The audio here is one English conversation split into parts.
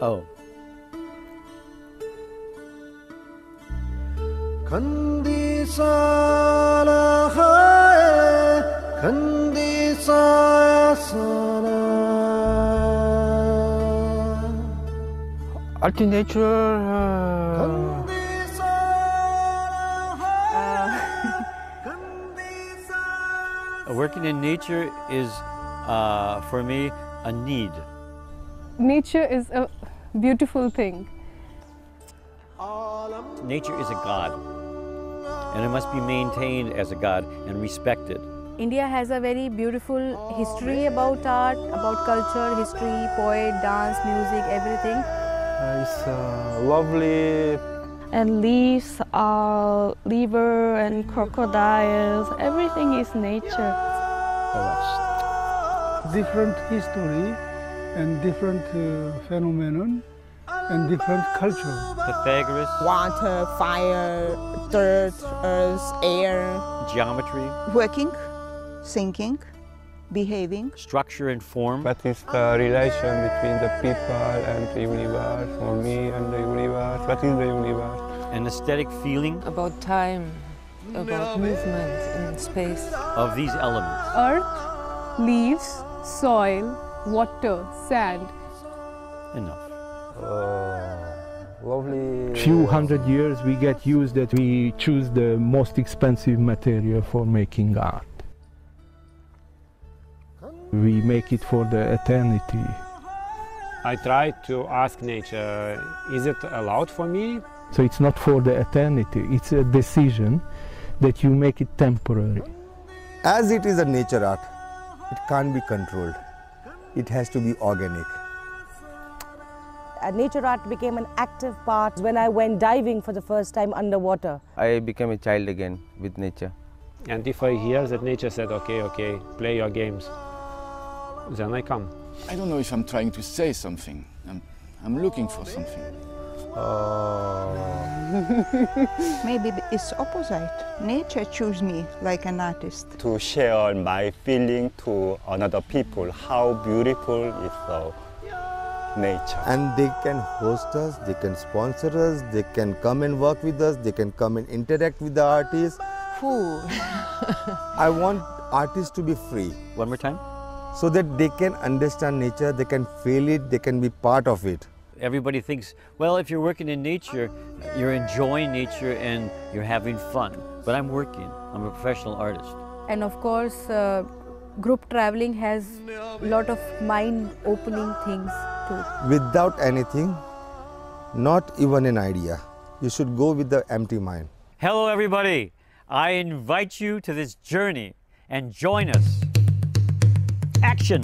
Oh. Khandi sala hai, khandi sala. Art in nature. Uh, Working in nature is, uh, for me, a need. Nature is a beautiful thing. Nature is a god, and it must be maintained as a god and respected. India has a very beautiful history about art, about culture, history, poet, dance, music, everything. it's uh, lovely. and leaves are liver and crocodiles. Everything is nature. different history and different uh, phenomenon and different culture. Pythagoras, water, fire, dirt, earth, air. geometry, working, thinking, behaving. structure and form. What is the relation between the people and the universe, or me and the universe? What is the universe? An aesthetic feeling about time, about movement in space. of these elements. Earth, leaves, soil, water, sand. Enough. Oh, lovely. few hundred years we get used that we choose the most expensive material for making art. We make it for the eternity. I try to ask nature, is it allowed for me? So it's not for the eternity, it's a decision that you make it temporary. As it is a nature art, it can't be controlled. It has to be organic. Uh, nature art became an active part when I went diving for the first time underwater. I became a child again with nature. And if I hear that nature said, okay, okay, play your games, then I come. I don't know if I'm trying to say something. I'm, I'm looking for something. Oh. Maybe it's opposite. Nature chose me like an artist. to share my feeling to another people, how beautiful is the nature. And they can host us, they can sponsor us, they can come and work with us, they can come and interact with the artists. I want artists to be free. One more time. So that they can understand nature, they can feel it, they can be part of it. Everybody thinks, well, if you're working in nature, you're enjoying nature and you're having fun. But I'm working. I'm a professional artist. And of course, uh, group traveling has a lot of mind-opening things too. Without anything, not even an idea. You should go with the empty mind. Hello, everybody. I invite you to this journey and join us. Action!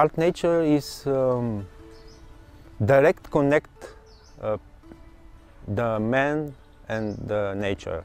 Art nature is um, direct connect uh, the man and the nature.